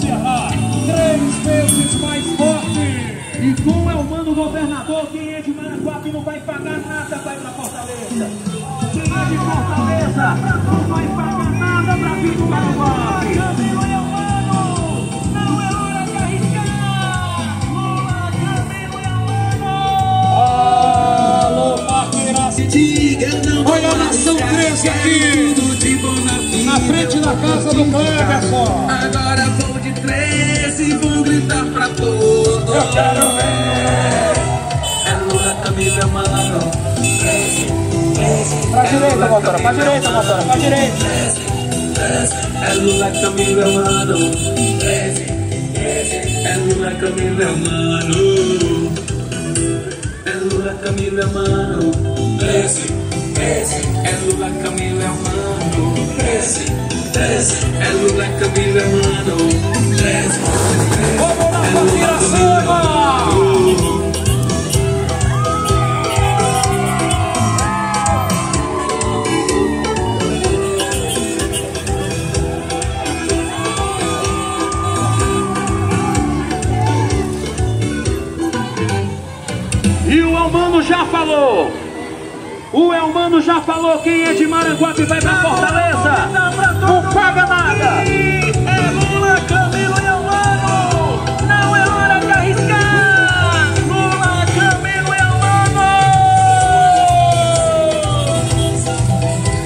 Serra, três vezes mais forte. E com o mano governador, quem é de Maraguape não vai pagar nada, vai pra Fortaleza. Quem é de Fortaleza não vai pagar nada pra vir do Maraguape. Camilo é o mano, não é hora de arriscar. Lula, Camilo é o mano. Alô, Paquiraci. Olha a nação 13 aqui. Na frente da casa do Cleverson. Agora vou de 13 e vou gritar pra todos. Eu quero ver. É Lula, Camila, mano. 13, 13. Pra direita, motora, pra direita, motora, pra direita. É Lula, Camila, mano. 13, 13. É Lula, Camila, mano. É Lula, Camila, mano. 13, 13. É Lula, Camila, é mano. 13, 13. É Lula, Camila, é mano. 13, Vamos na Paquiracema. E O Elmano já falou quem é de Maranguape vai pra Fortaleza. Não paga nada. É Lula, Camilo e Elmano. Não é hora de arriscar. Lula, Camilo e Elmano.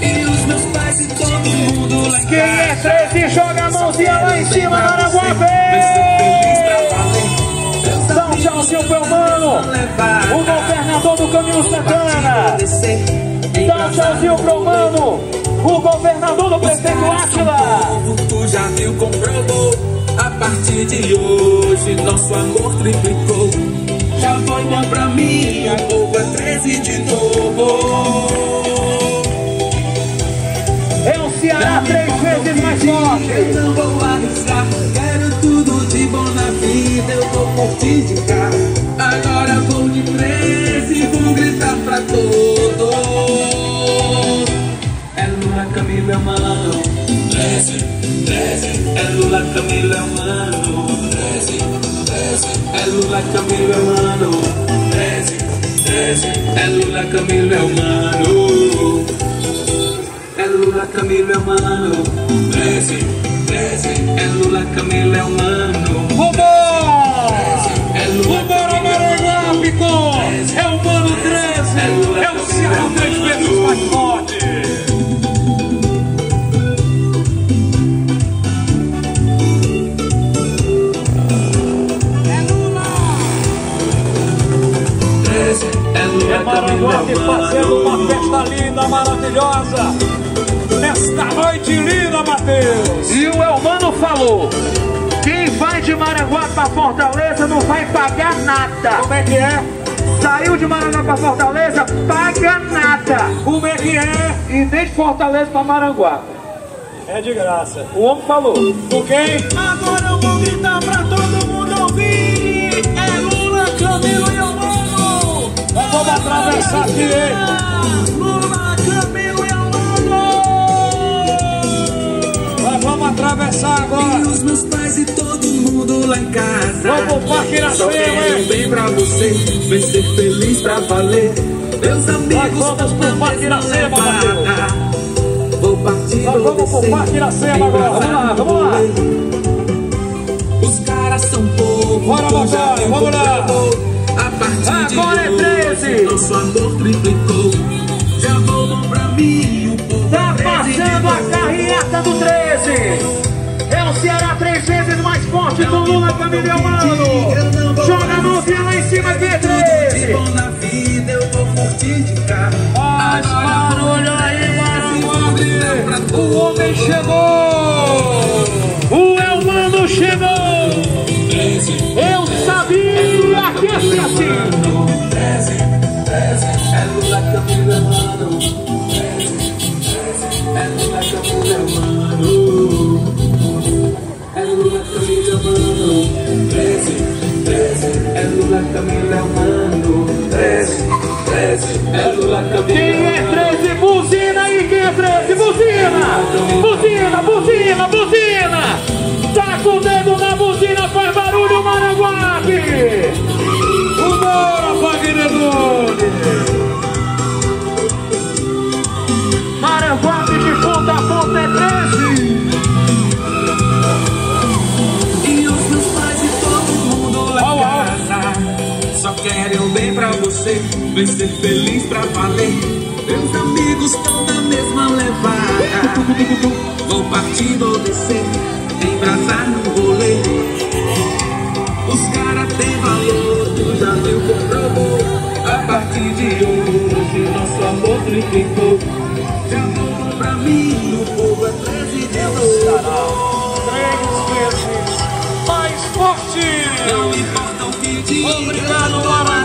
E os meus pais e todo mundo lá em Quem é 13 joga a mãozinha lá em cima, Maranguape. Um tchauzinho pro Elmano. O governador do Caminho Santana. Dá um tchauzinho pro mano, o governador do prefeito Átila. Tu já viu, comprovou. A partir de hoje, nosso amor triplicou. Já foi bom pra mim, povo é 13 de novo. É o Ceará três vezes mais forte. Eu não vou arriscar, quero tudo de bom na vida, eu vou curtir de cá. Agora vou de 13 e vou gritar pra todos. Lula, Camila, é mano. 13, 13. É Lula, Camila, é mano. 13, 13. É Lula, Camila, é mano. 13, 13. É Lula, Camila, é mano. É Lula, Camila, é mano. 13, 13. É Lula, Camila, é mano. Vambora! Vambora, com é o Mano 13. É o Ceará três vezes mais forte. Maranguape fazendo uma festa linda, maravilhosa. Nesta noite linda, Matheus. E o Elmano falou: quem vai de Maranguape pra Fortaleza não vai pagar nada. Como é que é? Saiu de Maranguape pra Fortaleza, paga nada. Como é que é? E nem de Fortaleza pra Maranguape. É de graça. O homem falou. Com quem? Agora eu vou gritar pra todo mundo ouvir. Vamos atravessar aqui, hein? Lula, Camilo e. Nós vamos atravessar E agora. os meus pais e todo mundo lá em casa. Vamos pro Parque Iracema, hein? bem pra você, vem ser feliz pra valer. Meus amigos vamos pro Parque Iracema. Vou partir Nós vamos pro Parque Iracema agora. pra Vamos lá, vamos lá. Os caras são poucos, Bora, viu, vamos lá. Agora é hoje, 13. nosso amor triplicou. Já vou bom pra mim, Tá é 13 de passando a carreata do 13. É o Ceará três vezes mais forte do Lula, Camilo e Elmano. Joga a mãozinha lá em cima aqui, De 13. bom na vida, eu vou curtir de cá. Faz barulho aí, Maranguape. O homem chegou. O Elmano chegou. Camila, 13, 13, é Lula, Camila. Quem é, é 13? Buzina aí, quem é 13? Buzina! Buzina, buzina, buzina! Bem pra você Vem ser feliz pra valer. Meus amigos estão na mesma levada. Vou partir ou descer Embrasar no rolê. Os caras têm valor Tu já viu, comprovou. A partir de hoje Nosso amor triplicou. Já voltou pra mim O povo é 13 de novo Três vezes mais forte. Não importa o que diga Obrigado, Maranguape.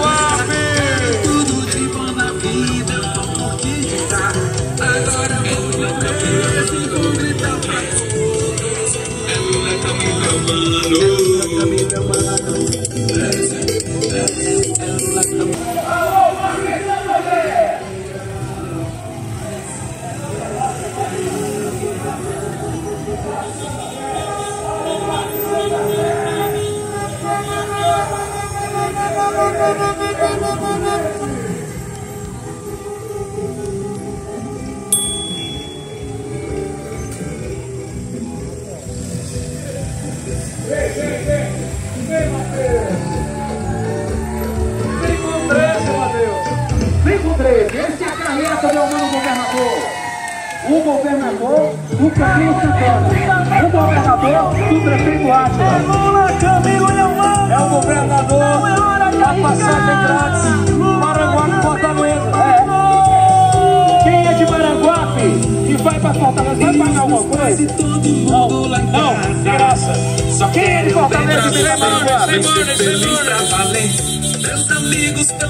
Meu mano governador. O governador do Camilo Santana. O governador do prefeito Átila. Lula, e Eumano. É o governador. A passagem grátis. Maranguape, Fortaleza. É. Quem é de Maranguape e vai pra Fortaleza, vai pagar alguma coisa? Em Não, de graça. Quem é de o Fortaleza e vem Maranguape? Pra valer Meus amigos estão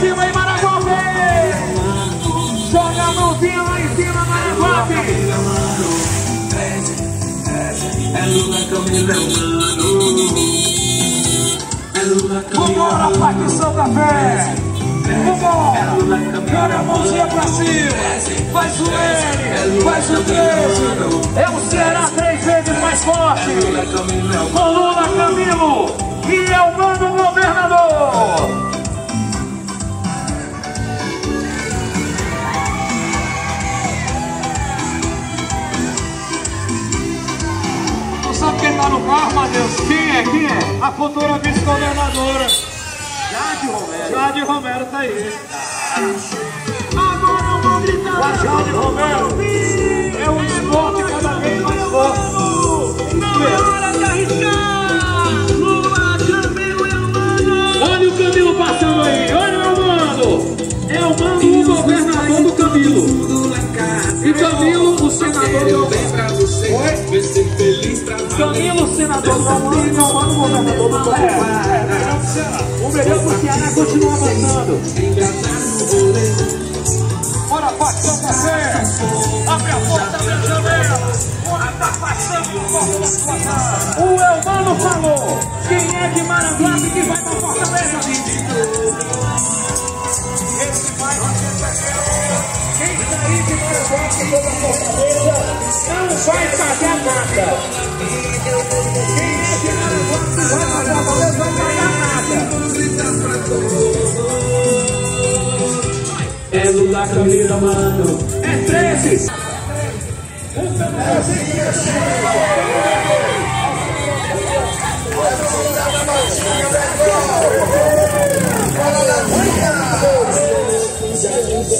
cima aí, Maranguape. Joga a mãozinha lá em cima, Maranguape. É Lula Camila, Camila, Vambora, Parque Santa Fé. Vambora. Joga a mãozinha pra cima. Faz o L. Faz o 13. É o Ceará três vezes mais forte. Com Lula Camilo e é o mano governador. Carro, Matheus? Quem é? Quem é? A futura vice-governadora. Jade Romero. Jade Romero tá aí. Agora eu vou gritar. A Jade Romero é um esporte cada vez mais forte. Não é hora de arriscar. Lula Camilo é o mano. Olha o Camilo passando Amor, e governador do Camilo. O melhor do Ceará continua avançando. Bora, Santa Fé. Abre a porta, casa. O Elmano falou. Quem é de Maranguape que vai pra Fortaleza? Quem sair de Maranguape que for pra Fortaleza não vai pagar nada. Quem é de Maranguape que vai pra Fortaleza não vai pagar nada. É Lula Camila, mano É 13. O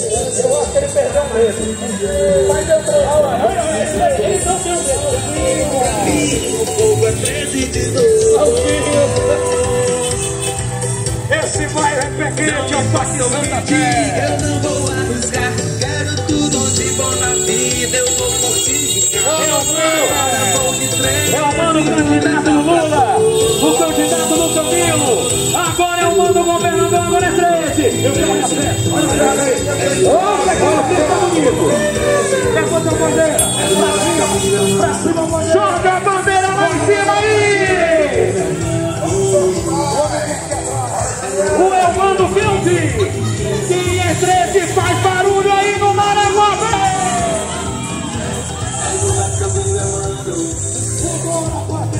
povo é 13 de novo Esse seguinte, é o Parque Santa Fé. Eu não vou arriscar, quero tudo de bom na vida, eu vou fortificar. É o Mano, Vou de trem, é o Mano candidato que você tá bonito. Levanta a bandeira, pra cima, pra cima, bandeira. Joga a bandeira lá cima aí. O Elmano Filme, quem é 13 faz barulho aí no. Vambora,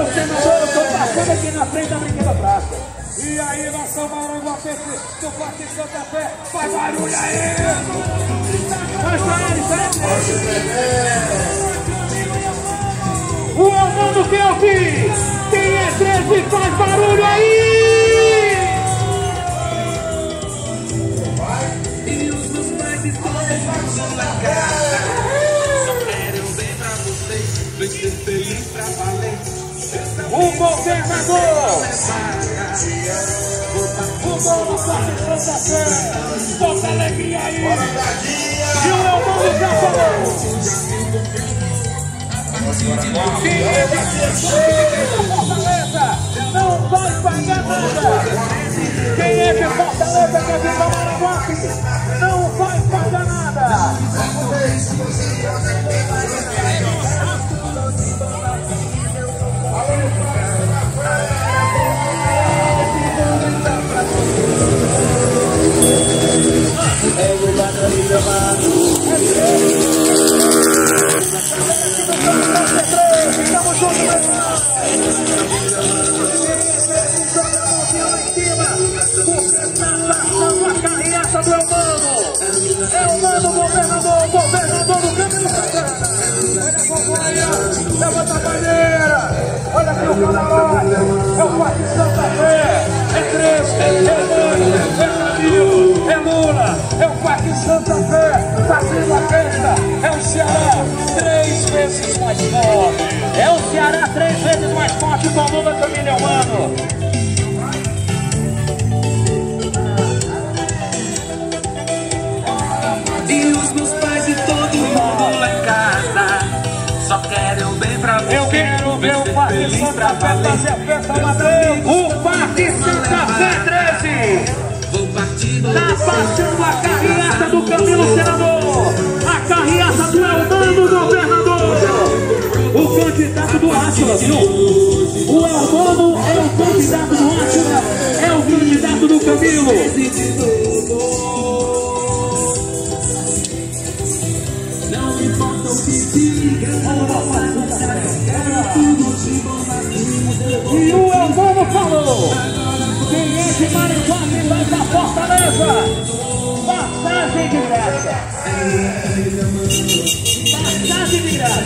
meu senador, eu tô passando aqui na frente da brinquedo praça. E aí, nação Maranguapense do Parque Santa Fé, faz barulho aí! Faz pra ele, pra ele. O Elmano Kelvin, quem é 13 faz barulho aí! e os meus pais e todos vão lá O governador, o dono do Parque Santa Fé, bota alegria aí! E o Elmano já falou! Quem é de Fortaleza não vai pagar nada! Quem é de Fortaleza quer vir para Maraguape não vai pagar nada! Everybody in the man. Santa Fé, fazendo a festa, é o Ceará, três vezes mais forte! É o Ceará três vezes mais forte com Lula, Camilo e Elmano! E os meus pais e todo mundo lá em casa. Só querem o bem pra você. Eu quero ver o Parque Santa Fé fazer a festa Madrid. O Parque Santa Fé 13 Vou partir do tá passando a carreata do Camilo Senador. A carreata do Elmano Governador. O candidato do Átila, viu? O Elmano é o candidato do Átila. É o candidato do Camilo. Fortaleza. Passagem de graça. Passagem de graça.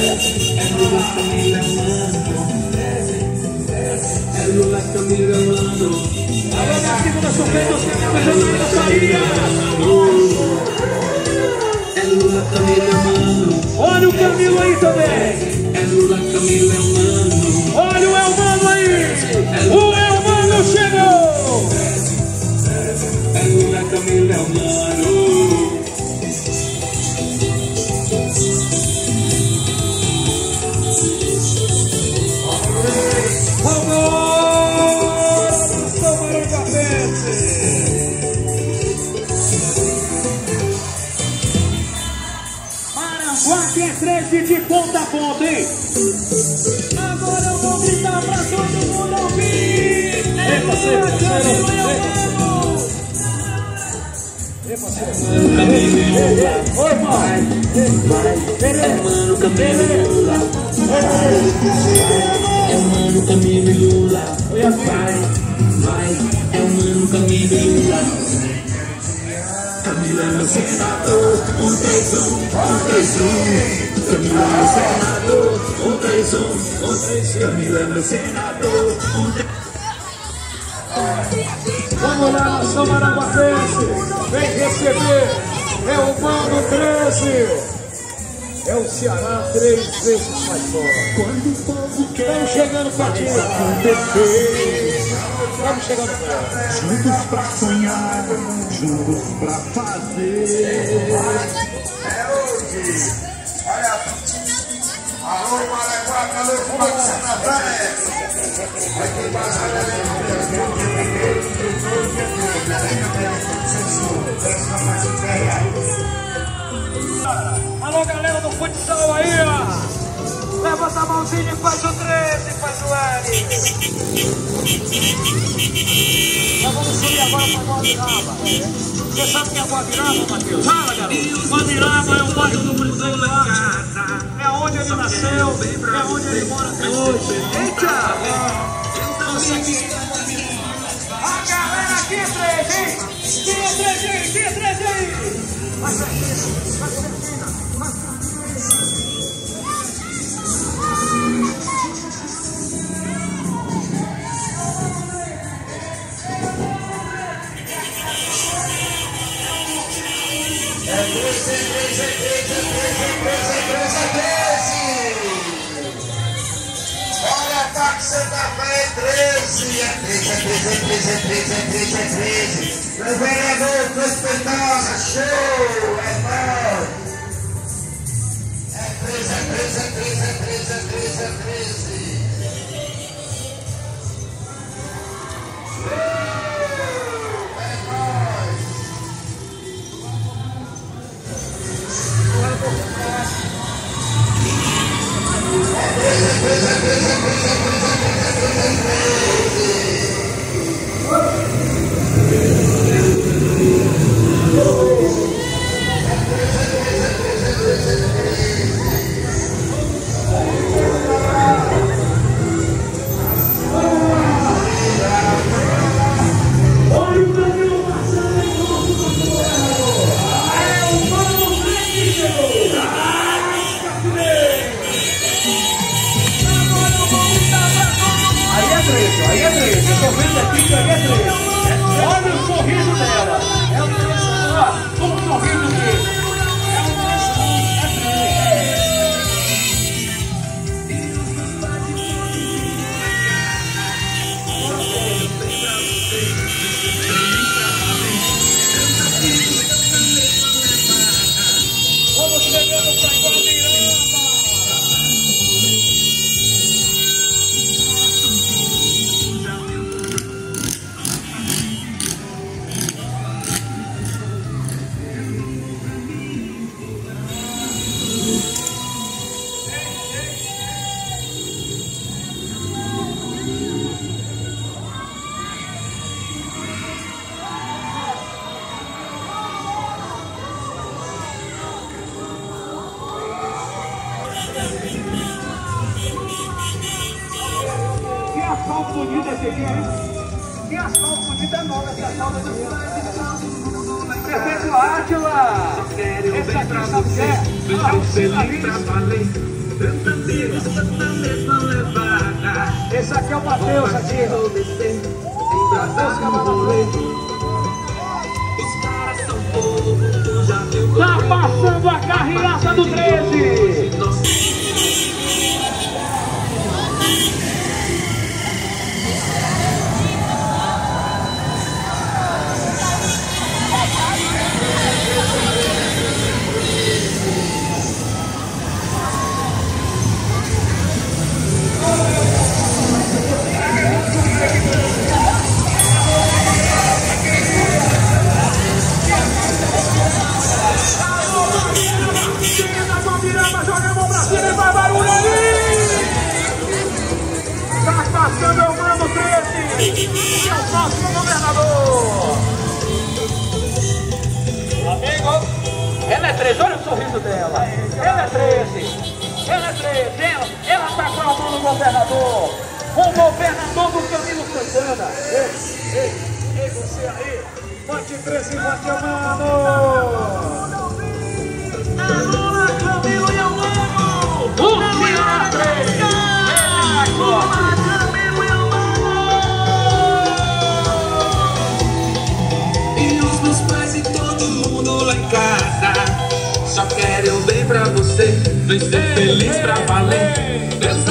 Alô, na segunda surpresa do cinema, Janaína Faria. Olha o Camilo aí também. Olha o Elmano aí. O Maranguape é 13 de ponta a ponta, hein? Agora eu vou gritar pra todo mundo ouvir. É Camilo Elmano. Oi, Camilo e Lula. Elmano, Camilo e. Vai, vai. Elmano, Camilo e Lula. Camilo é meu senador, um três um, um três um. Camilo é meu senador, um três um, um um. Camilo é senador, um Vamos lá, nação Maranguapense. Vem receber. É o Mano 13. É o Ceará três vezes mais forte. Quando o povo quer. Estamos chegando pertinho. Estamos chegando perto. Juntos pra sonhar, juntos pra fazer. É hoje. Olha. Alô, Maranguá, alô, Fumaça na praia. Aqui, Alô, galera do futsal aí, ó. Levanta a mãozinha e faz o 13, faz o L. Nós vamos subir agora pra Guadiraba. Você sabe que é Guadiraba, Matheus? Fala, garoto. Guadiraba é o bairro do Município lá. É onde ele nasceu, é onde ele mora até hoje. Eita! A galera aqui é 13, hein? É 13 aí? É 13 aí? Mais pertinho, mais pertinho, Olha, ataque Santa Fé é 13. É 13, é 13, é 13, é 13, é 13, é 13. Meu vereador, Clóvis Petosa, show! É nóis! É 13, é 13, é 13, é 13, é 13, é 13. Do 13. Ser feliz pra valer. Meus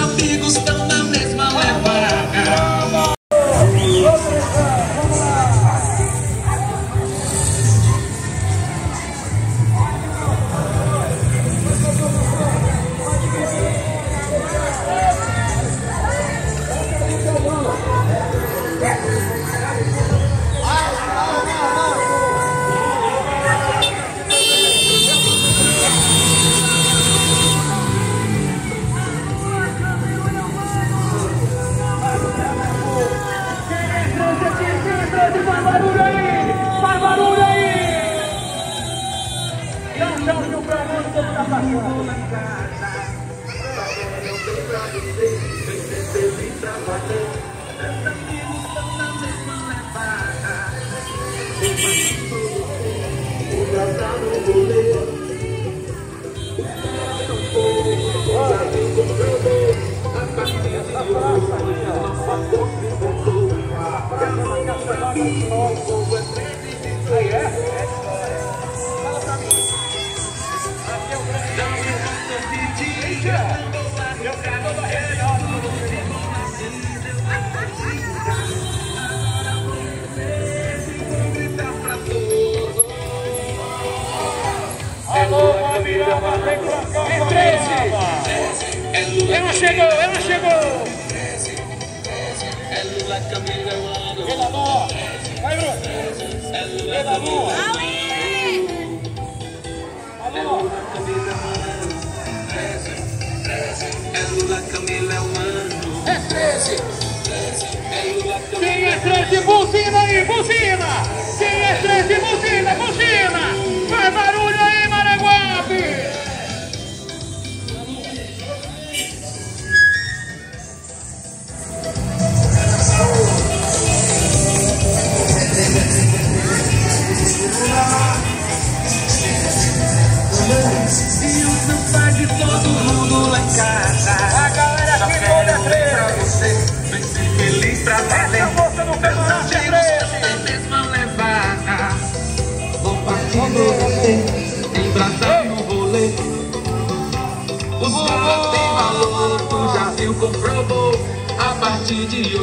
A partir de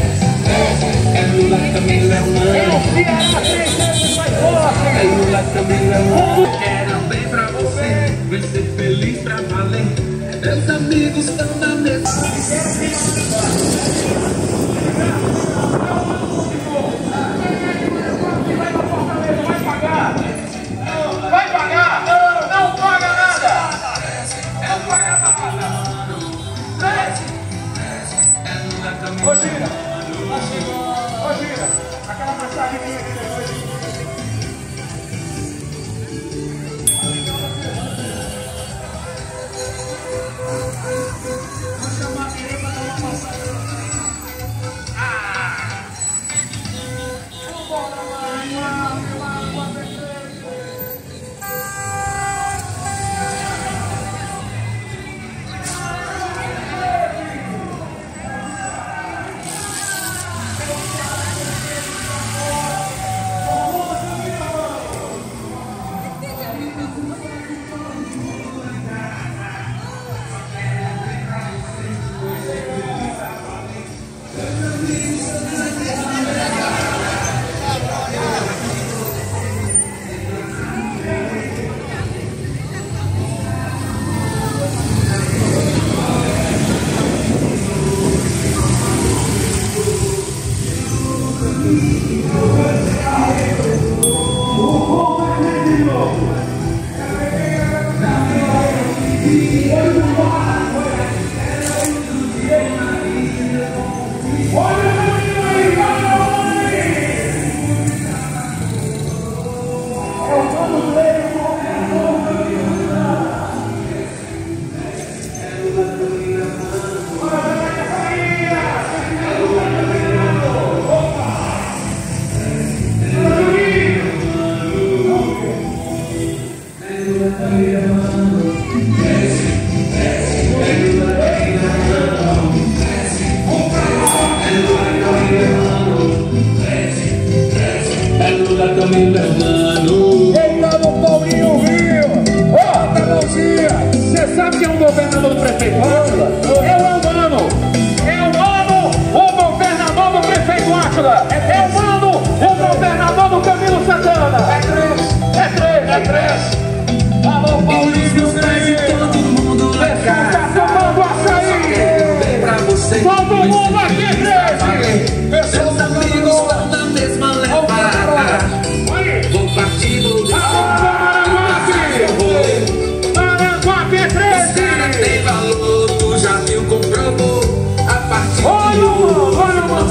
Lula Camila Mano É Lula Camila Mano Quero bem pra você Vai ser feliz pra valer. Meus amigos estão na mesa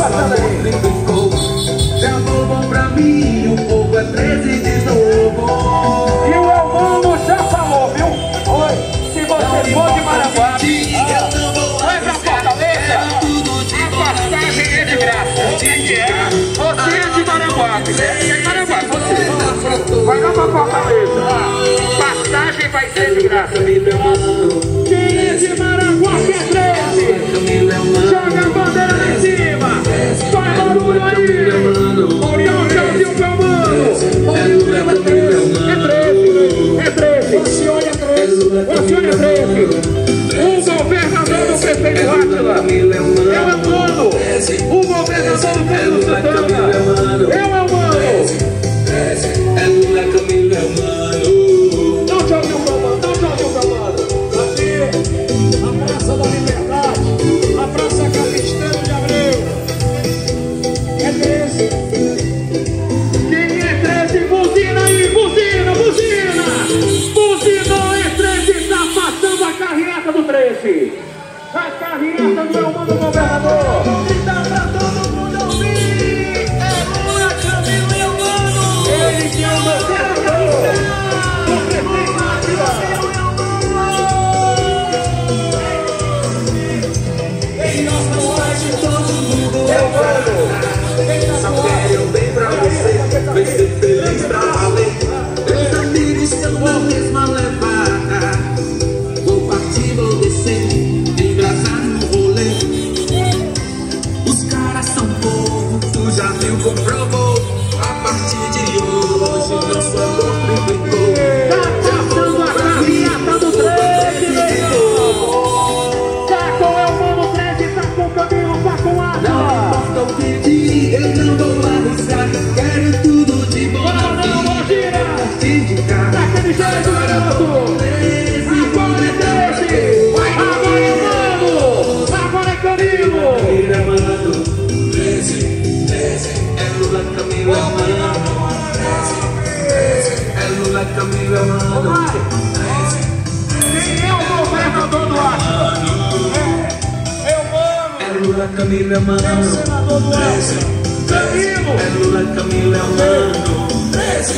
amor aí. triplicou Já bom pra mim, o povo é 13 de novo E o Elmano já falou, viu? Oi, se você for de Maranguape, vai pra Fortaleza, a passagem é de graça. Você é de Maranguape, né? Maranguape, você. Vai lá pra Fortaleza. Passagem vai ser de graça. 13. É Maria, Santana Humano, governador. Lula, Camila é mano, do Acre. Camilo. é Lula, Camila é mano, 13,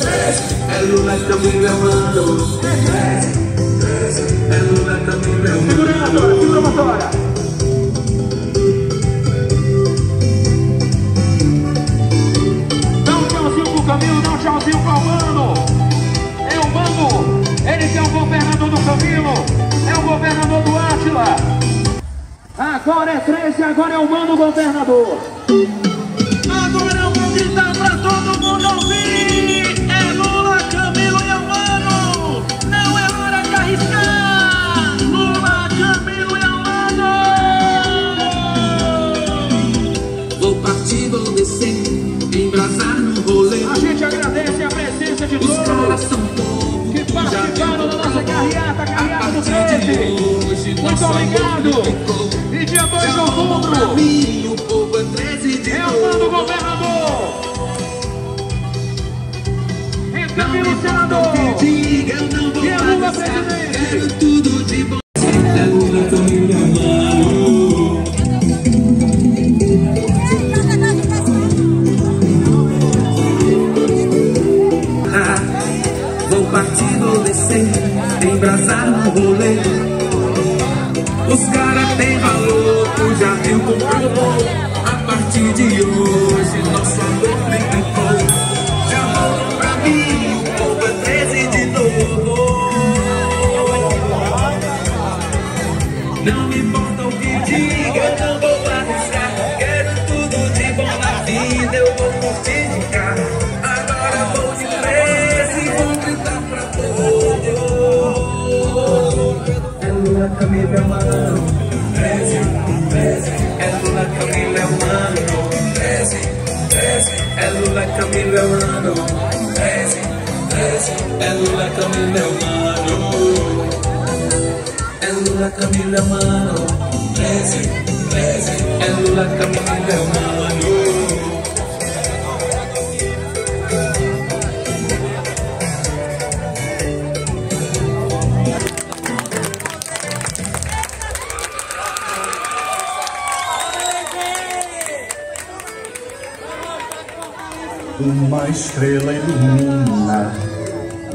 13, é Lula, Camila é mano, 13, 13, é Lula, Camila é Segura aí, mano. Segura, Matora. Dá um tchauzinho pro Camilo, dá um tchauzinho pro Mano. É o Mano, ele que é o governador do Camilo, é o governador do Átila. Agora é 13, agora é o Mano governador. Agora eu vou gritar pra todo mundo ouvir. É Lula, Camilo e Amano. Não é hora de arriscar. Lula, Camilo e Amano. Vou partir, vou descer, embrasar no rolê. A gente agradece a presença de Os caras todos são povo, que participaram da nossa carreata, carreata do partir de 13. hoje, Muito obrigado. E dia 2 de outubro mim, o povo é 13 de é o novo. Mano governador. Camilo senador. o que diga, eu não vou E Lula presidente. Lula, Camila, é mano. 13, 13, é Lula, Camila, é mano. 13, 13, é Lula, Camila, é mano. 13, 13, é Lula, Camila, é mano. É Lula, Camila, mano. 13, 13. É Lula, Camila, mano. Uma estrela ilumina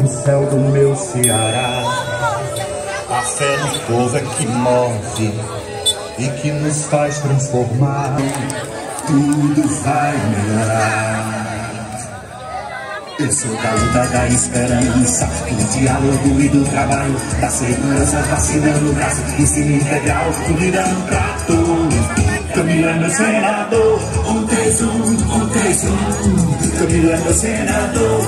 o céu do meu Ceará. A fé do povo é que move e que nos faz transformar. Tudo vai melhorar. Eu sou da luta da esperança, do diálogo e do trabalho, da segurança, vacinando o braço, ensino integral, comida no prato. Camila é meu senador, um, três, um, um, três, um. Camila é senador.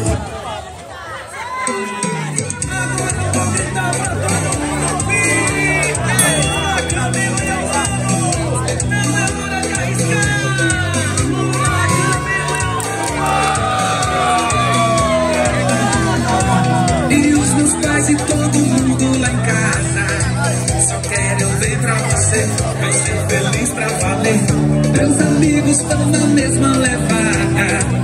E os meus pais e todo mundo lá em casa. Só querem ver pra você Vai feliz pra valer. Meus amigos estão na mesma levada